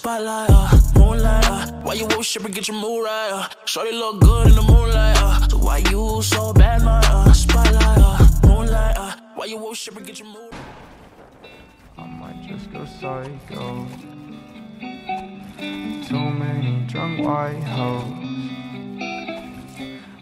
spotlight, uh, moonlight, uh, why you worship and get your mood right, uh, shorty look good in the moonlight, uh, so why you so bad, my, uh, spotlight, uh, moonlight, uh, why you worship and get your mood I might just go psycho. Too many drunk white hoes.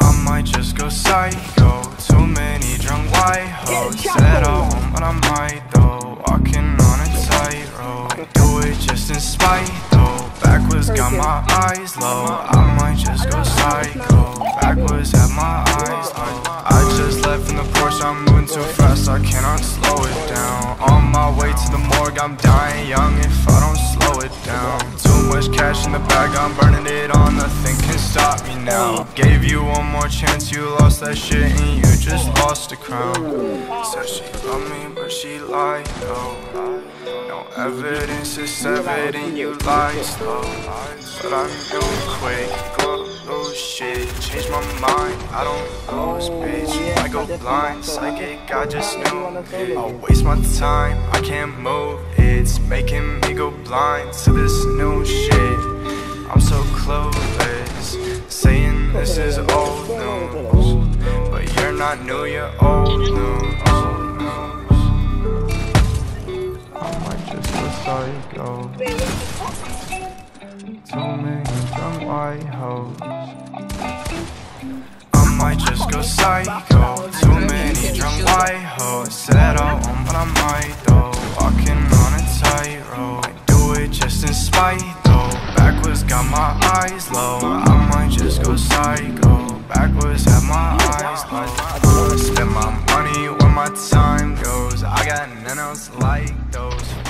I might just go psycho. Too many drunk white hoes. Said I won't, but I might though. Just in spite though. Backwards got my eyes low. I might way to the morgue. I'm dying young if I don't slow it down. Too much cash in the bag. I'm burning it all. Nothing can stop me now. Gave you one more chance. You lost that shit and you just lost the crown. Said she loved me, but she lied. No, no evidence is evident. You lied slow, but I quick. Go lose shit, change my mind. I don't lose, bitch. I go blind, psychic. I just knew. I waste my time. I can't move. It's making me go blind to this new shit. I'm so clueless, saying this is old news, but you're not new, you're old news. I might just go psycho. Too drunk white hoes. I might just go psycho. Too many drunk white hoes. Said I won't, but I might though. Walking on a tightrope. I do it just in spite though. Backwards got my eyes low. I might just go psycho. Backwards have my eyes low. Spend my money where my time goes. I got else like those.